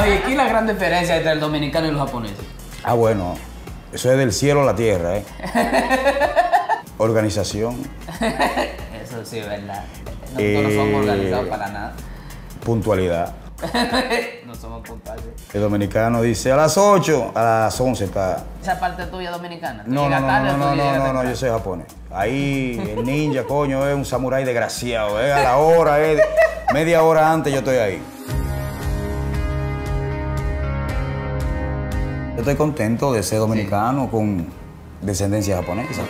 Oye, ¿qué es la gran diferencia entre el dominicano y los japoneses? Ah, bueno, eso es del cielo a la tierra, ¿eh? Organización, Eso sí es verdad. Nosotros Eh, no somos organizados para nada. puntualidad. no somos puntuales. El dominicano dice a las 8, a las 11 está. Esa parte tuya dominicana. ¿Tú No, no, no, tarde no, no, no, no, no, yo soy japonés. Ahí el ninja, coño, es un samurái desgraciado, es a la hora, es media hora antes yo estoy ahí. Yo estoy contento de ser dominicano con descendencia japonesa.